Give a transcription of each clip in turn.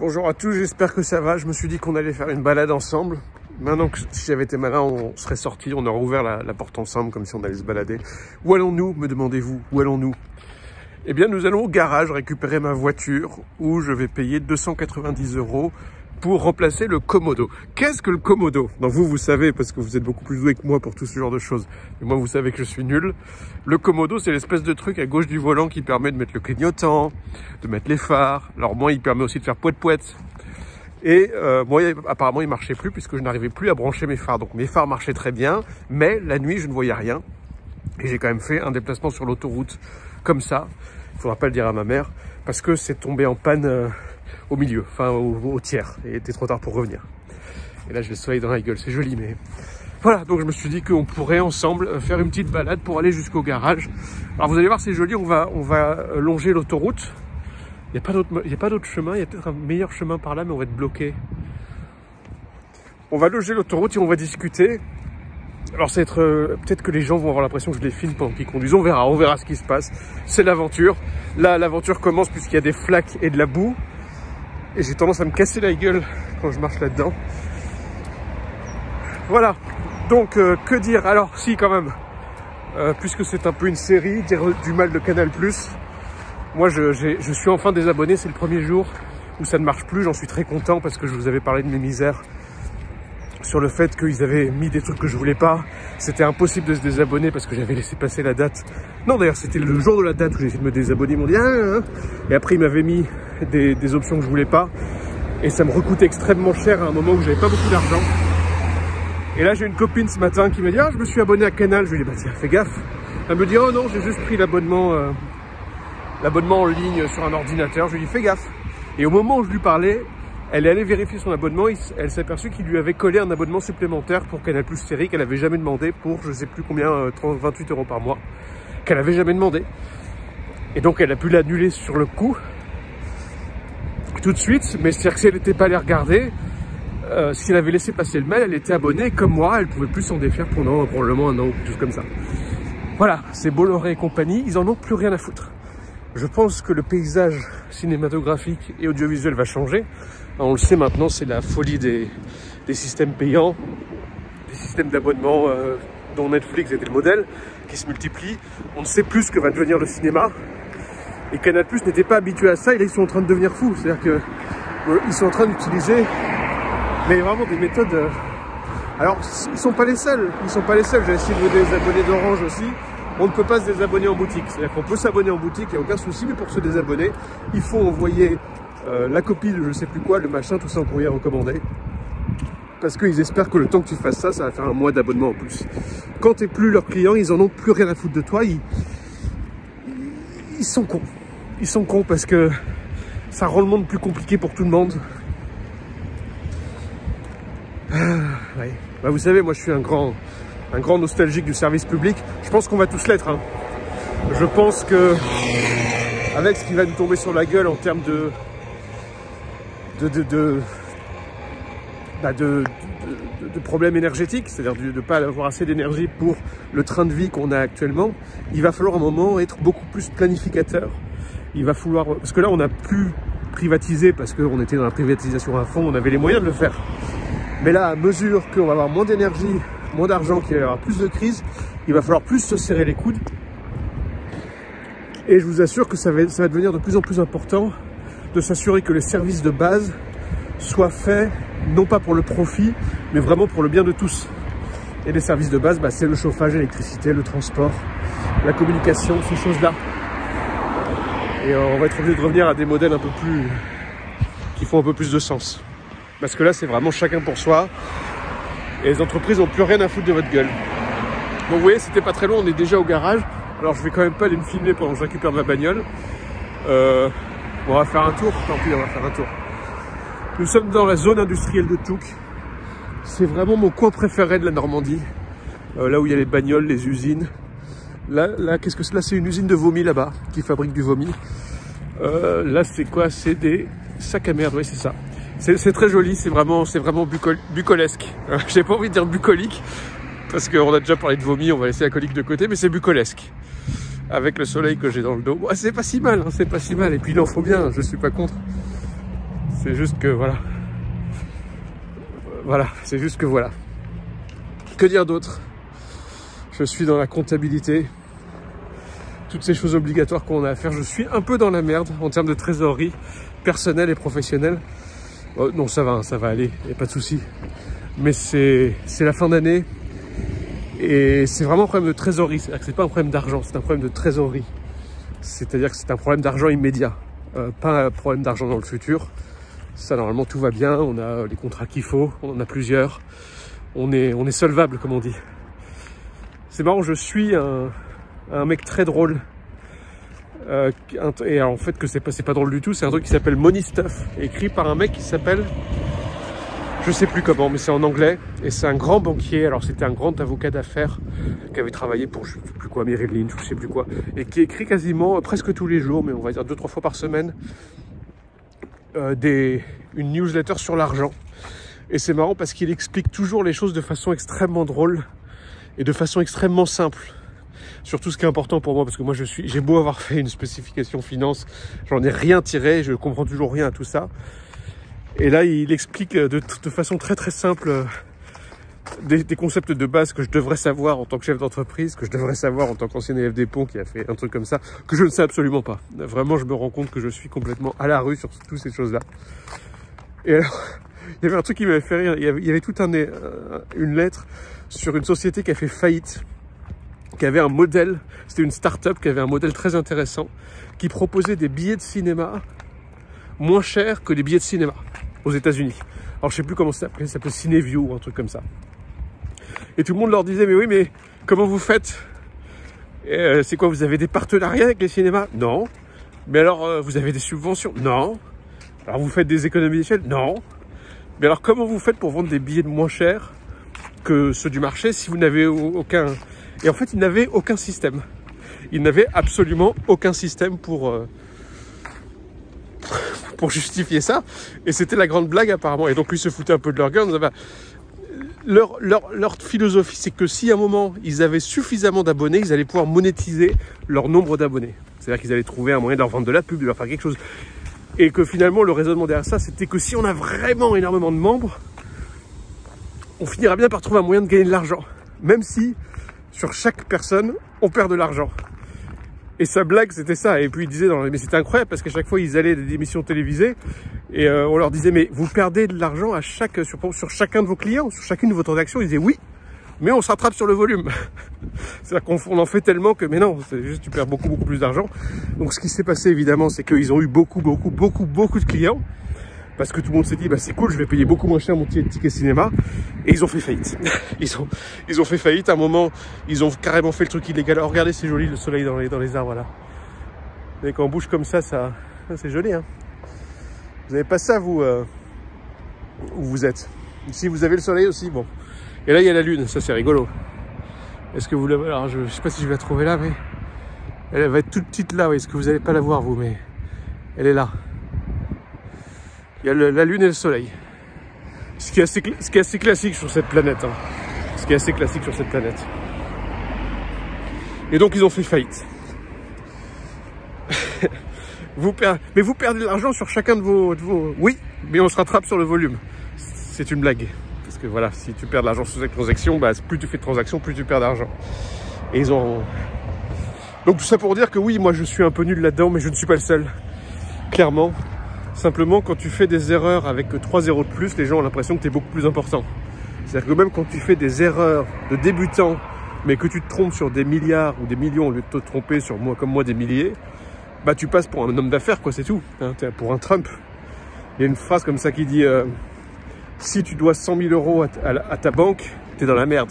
Bonjour à tous, j'espère que ça va. Je me suis dit qu'on allait faire une balade ensemble. Maintenant que si j'avais été malin, on serait sorti, on aurait ouvert la, la, porte ensemble comme si on allait se balader. Où allons-nous, me demandez-vous Où allons-nous? Eh bien, nous allons au garage récupérer ma voiture où je vais payer 290 euros pour remplacer le Komodo. Qu'est-ce que le Komodo? Donc vous, vous savez, parce que vous êtes beaucoup plus doué que moi pour tout ce genre de choses. Mais moi, vous savez que je suis nul. Le Komodo, c'est l'espèce de truc à gauche du volant qui permet de mettre le clignotant, de mettre les phares. Alors moi, il permet aussi de faire poète-poète. Et euh, moi, apparemment, il marchait plus puisque je n'arrivais plus à brancher mes phares. Donc mes phares marchaient très bien, mais la nuit, je ne voyais rien. Et j'ai quand même fait un déplacement sur l'autoroute comme ça. Il faudra pas le dire à ma mère parce que c'est tombé en panne euh, au milieu, enfin au, tiers. Et était trop tard pour revenir. Et là, j'ai le soleil dans la gueule. C'est joli, mais voilà. Donc je me suis dit qu'on pourrait ensemble faire une petite balade pour aller jusqu'au garage. Alors vous allez voir, c'est joli. On va, on va longer l'autoroute. Il n'y a pas d'autre chemin, il y a peut-être un meilleur chemin par là, mais on va être bloqué. On va loger l'autoroute et on va discuter. Alors c'est être euh, peut-être que les gens vont avoir l'impression que je les filme pendant qu'ils conduisent. On verra, on verra ce qui se passe. C'est l'aventure. Là, l'aventure commence puisqu'il y a des flaques et de la boue. Et j'ai tendance à me casser la gueule quand je marche là-dedans. Voilà. Donc, euh, que dire? Alors, si, quand même. Euh, puisque c'est un peu une série, dire du mal de Canal+. Moi, je, suis enfin désabonné. C'est le premier jour où ça ne marche plus. J'en suis très content parce que je vous avais parlé de mes misères sur le fait qu'ils avaient mis des trucs que je voulais pas. C'était impossible de se désabonner parce que j'avais laissé passer la date. Non, d'ailleurs, c'était le jour de la date où j'ai essayé de me désabonner. Ils m'ont dit, ah, ah, ah. et après, ils m'avaient mis des, options que je voulais pas. Et ça me recoûtait extrêmement cher à un moment où j'avais pas beaucoup d'argent. Et là, j'ai une copine ce matin qui m'a dit, ah, je me suis abonné à Canal. Je lui ai dit, bah tiens, fais gaffe. Elle me dit, oh non, j'ai juste pris l'abonnement, euh, l'abonnement en ligne sur un ordinateur. Je lui ai dit, fais gaffe. Et au moment où je lui parlais, elle est allée vérifier son abonnement, elle s'est aperçue qu'il lui avait collé un abonnement supplémentaire pour Canal Plus Série qu'elle avait jamais demandé pour je sais plus combien, 30, 28 euros par mois, qu'elle avait jamais demandé. Et donc elle a pu l'annuler sur le coup, tout de suite, mais c'est-à-dire que si elle n'était pas allée regarder, euh, si elle avait laissé passer le mail, elle était abonnée, comme moi, elle pouvait plus s'en défaire pendant probablement un an ou quelque chose comme ça. Voilà, c'est Bolloré et compagnie, ils en ont plus rien à foutre. Je pense que le paysage cinématographique et audiovisuel va changer. On le sait maintenant, c'est la folie des, des, systèmes payants, des systèmes d'abonnement euh, dont Netflix était le modèle, qui se multiplient. On ne sait plus ce que va devenir le cinéma. Et Canal Plus n'était pas habitué à ça, et là ils sont en train de devenir fous. C'est-à-dire qu'ils euh, sont en train d'utiliser mais vraiment des méthodes. Euh... Alors, ils sont pas les seuls. Ils sont pas les seuls. J'ai essayé de vous désabonner d'Orange aussi. On ne peut pas se désabonner en boutique. C'est-à-dire qu'on peut s'abonner en boutique, il n'y a aucun souci, mais pour se désabonner, il faut envoyer euh, la copie de je sais plus quoi, le machin, tout ça en courrier recommandé. Parce qu'ils espèrent que le temps que tu fasses ça, ça va faire un mois d'abonnement en plus. Quand tu n'es plus leur client, ils en ont plus rien à foutre de toi. Ils, ils sont cons. Ils sont cons parce que ça rend le monde plus compliqué pour tout le monde. Ah, bah, vous savez, moi je suis un grand, un grand nostalgique du service public. Je pense qu'on va tous l'être. Hein. Je pense que avec ce qui va nous tomber sur la gueule en termes de de, de, de, bah de, de, problèmes énergétiques, c'est-à-dire de ne pas avoir assez d'énergie pour le train de vie qu'on a actuellement, il va falloir un moment être beaucoup plus planificateur. Il va falloir, parce que là on a pu privatiser parce qu'on était dans la privatisation à fond, on avait les moyens de le faire. Mais là, à mesure qu'on va avoir moins d'énergie, moins d'argent, qu'il y avoir plus de crise, il va falloir plus se serrer les coudes. Et je vous assure que ça va, ça va devenir de plus en plus important de s'assurer que les services de base soient faits non pas pour le profit, mais vraiment pour le bien de tous. Et les services de base, bah, c'est le chauffage, l'électricité, le transport, la communication, ces choses-là. Et euh, on va être obligé de revenir à des modèles un peu plus... qui font un peu plus de sens. Parce que là, c'est vraiment chacun pour soi. Et les entreprises n'ont plus rien à foutre de votre gueule. Donc vous voyez, c'était pas très loin, on est déjà au garage. Alors je vais quand même pas aller me filmer pendant que je récupère ma bagnole. Euh, on va faire un tour, tant pis, on va faire un tour. Nous sommes dans la zone industrielle de Touques. C'est vraiment mon coin préféré de la Normandie. Euh, là où il y a les bagnoles, les usines. Là, là qu'est-ce que c'est? Là, c'est une usine de vomi là-bas, qui fabrique du vomi. Euh, là, c'est quoi? C'est des sacs à merde, oui, c'est ça. C'est très joli, c'est vraiment, vraiment bucol bucolesque. J'ai pas envie de dire bucolique, parce qu'on a déjà parlé de vomi, on va laisser la colique de côté, mais c'est bucolesque. Avec le soleil que j'ai dans le dos. c'est pas si mal, hein, c'est pas si mal. Et puis il en faut bien, je suis pas contre. C'est juste que voilà. Voilà, c'est juste que voilà. Que dire d'autre? Je suis dans la comptabilité. Toutes ces choses obligatoires qu'on a à faire. Je suis un peu dans la merde en termes de trésorerie personnelle et professionnelle. Oh, non, ça va, ça va aller, il a pas de souci. Mais c'est la fin d'année et c'est vraiment un problème de trésorerie. C'est-à-dire que c'est pas un problème d'argent, c'est un problème de trésorerie. C'est-à-dire que c'est un problème d'argent immédiat, euh, pas un problème d'argent dans le futur. Ça, normalement, tout va bien. On a les contrats qu'il faut, on en a plusieurs. On est, on est solvable, comme on dit. C'est marrant, je suis un, un mec très drôle. Euh, et en fait, que c'est pas, pas drôle du tout, c'est un truc qui s'appelle Money Stuff, écrit par un mec qui s'appelle je sais plus comment, mais c'est en anglais. Et c'est un grand banquier. Alors, c'était un grand avocat d'affaires qui avait travaillé pour, je sais plus quoi, Merrill Lynch, je sais plus quoi. Et qui écrit quasiment, presque tous les jours, mais on va dire deux, trois fois par semaine, euh, des, une newsletter sur l'argent. Et c'est marrant parce qu'il explique toujours les choses de façon extrêmement drôle et de façon extrêmement simple. Surtout ce qui est important pour moi, parce que moi je suis, j'ai beau avoir fait une spécification finance, j'en ai rien tiré, je comprends toujours rien à tout ça. Et là, il explique de, de façon très très simple euh, des, concepts de base que je devrais savoir en tant que chef d'entreprise, que je devrais savoir en tant qu'ancien élève des ponts qui a fait un truc comme ça, que je ne sais absolument pas. Vraiment, je me rends compte que je suis complètement à la rue sur toutes ces choses-là. Et alors, il y avait un truc qui m'avait fait rire. Il y avait, il y avait tout un, euh, une lettre sur une société qui a fait faillite, qui avait un modèle, c'était une start-up qui avait un modèle très intéressant, qui proposait des billets de cinéma moins chers que les billets de cinéma aux États-Unis. Alors je sais plus comment ça s'appelait, ça s'appelait Cineview ou un truc comme ça. Et tout le monde leur disait mais oui mais comment vous faites? Euh, C'est quoi Vous avez des partenariats avec les cinémas? Non. Mais alors euh, vous avez des subventions? Non. Alors vous faites des économies d'échelle? Non. Mais alors comment vous faites pour vendre des billets de moins chers que ceux du marché si vous n'avez aucun Et en fait ils n'avaient aucun système. Ils n'avaient absolument aucun système pour euh, pour justifier ça. Et c'était la grande blague apparemment. Et donc lui se foutait un peu de leur gueule. Leur, leur, leur philosophie, c'est que si à un moment ils avaient suffisamment d'abonnés, ils allaient pouvoir monétiser leur nombre d'abonnés. C'est-à-dire qu'ils allaient trouver un moyen de leur vendre de la pub, de leur faire quelque chose. Et que finalement, le raisonnement derrière ça, c'était que si on a vraiment énormément de membres, on finira bien par trouver un moyen de gagner de l'argent. Même si, sur chaque personne, on perd de l'argent. Et sa blague, c'était ça. Et puis il disait, dans... mais c'était incroyable parce qu'à chaque fois, ils allaient à des émissions télévisées et euh, on leur disait, mais vous perdez de l'argent à chaque, sur, sur chacun de vos clients, sur chacune de vos transactions. Ils disaient oui, mais on se rattrape sur le volume. C'est-à-dire qu'on en fait tellement que, mais non, c'est juste tu perds beaucoup, beaucoup plus d'argent. Donc ce qui s'est passé évidemment, c'est qu'ils ont eu beaucoup, beaucoup, beaucoup, beaucoup de clients parce que tout le monde s'est dit bah c'est cool, je vais payer beaucoup moins cher mon ticket cinéma et ils ont fait faillite. Ils ont ils ont fait faillite à un moment, ils ont carrément fait le truc illégal. Oh, regardez, c'est joli le soleil dans les dans les arbres là. Et quand on bouge comme ça, ça c'est joli hein. Vous n'avez pas ça vous euh, où vous êtes. Ici vous avez le soleil aussi, bon. Et là il y a la lune, ça c'est rigolo. Est-ce que vous l'avez Alors je, je, sais pas si je vais la trouver là, mais elle va être toute petite là. Est-ce que vous n'allez pas la voir vous, mais elle est là. Il y a le, la lune et le soleil. Ce qui est assez, ce qui est assez classique sur cette planète. Hein. Ce qui est assez classique sur cette planète. Et donc ils ont fait faillite. vous perdez, mais vous perdez de l'argent sur chacun de vos, de vos... Oui, mais on se rattrape sur le volume. C'est une blague. Parce que voilà, si tu perds de l'argent sur cette transaction, bah, plus tu fais de transactions, plus tu perds d'argent. Et ils ont... Donc tout ça pour dire que oui, moi je suis un peu nul là-dedans, mais je ne suis pas le seul. Clairement, Simplement, quand tu fais des erreurs avec 3 zéros de plus, les gens ont l'impression que tu es beaucoup plus important. C'est-à-dire que même quand tu fais des erreurs de débutant, mais que tu te trompes sur des milliards ou des millions au lieu de te tromper sur moi comme moi des milliers, bah tu passes pour un homme d'affaires, quoi, c'est tout. Hein, pour un Trump. Il y a une phrase comme ça qui dit euh, si tu dois 100 000 euros à, ta banque, tu es dans la merde.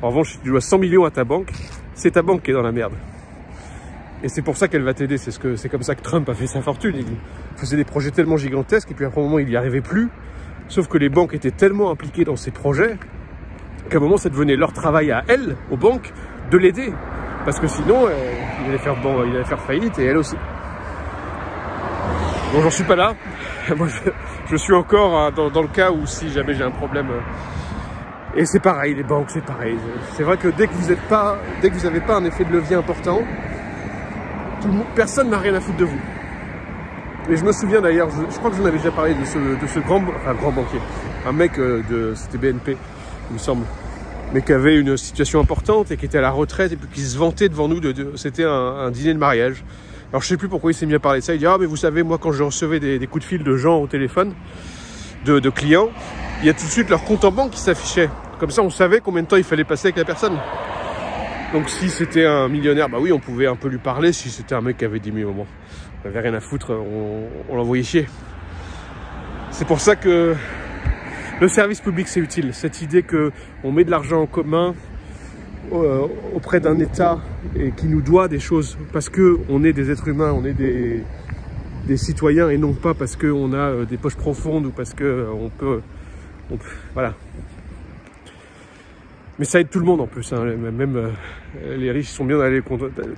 En revanche, si tu dois 100 millions à ta banque, c'est ta banque qui est dans la merde. Et c'est pour ça qu'elle va t'aider. C'est ce comme ça que Trump a fait sa fortune. Il faisait des projets tellement gigantesques et puis à un moment il n'y arrivait plus. Sauf que les banques étaient tellement impliquées dans ces projets qu'à un moment ça devenait leur travail à elles, aux banques, de l'aider. Parce que sinon, euh, il, allait faire, il allait faire faillite et elle aussi. Bon, j'en suis pas là. Moi, je, suis encore hein, dans, le cas où si jamais j'ai un problème. Euh, et c'est pareil, les banques, c'est pareil. C'est vrai que dès que vous n'êtes pas, dès que vous n'avez pas un effet de levier important, personne n'a rien à foutre de vous. Et je me souviens d'ailleurs, je, crois que j'en avais déjà parlé de ce, grand, banquier, un mec euh, de, c'était BNP, il me semble, mais qui avait une situation importante et qui était à la retraite et puis qui se vantait devant nous de, c'était un, dîner de mariage. Alors je sais plus pourquoi il s'est mis à parler de ça. Il dit ah mais vous savez moi quand je recevais des, coups de fil de gens au téléphone, de, clients, il y a tout de suite leur compte en banque qui s'affichait. Comme ça on savait combien de temps il fallait passer avec la personne. Donc si c'était un millionnaire, bah oui on pouvait un peu lui parler. Si c'était un mec qui avait 10 000 moments on avait rien à foutre, on, on l'envoyait chier. C'est pour ça que le service public c'est utile. Cette idée qu'on met de l'argent en commun euh, auprès d'un État et qui nous doit des choses parce qu'on est des êtres humains, on est des, citoyens et non pas parce qu'on a euh, des poches profondes ou parce qu'on euh, on peut, Voilà. Mais ça aide tout le monde en plus. Hein. Même les riches sont bien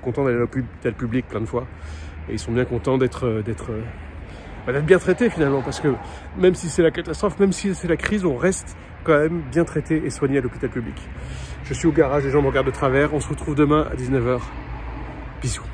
contents d'aller à l'hôpital public plein de fois. Et ils sont bien contents d'être euh, euh, bah, d'être bien traités finalement, parce que même si c'est la catastrophe, même si c'est la crise, on reste quand même bien traité et soigné à l'hôpital public. Je suis au garage, les gens me regardent de travers. On se retrouve demain à 19h. Bisous.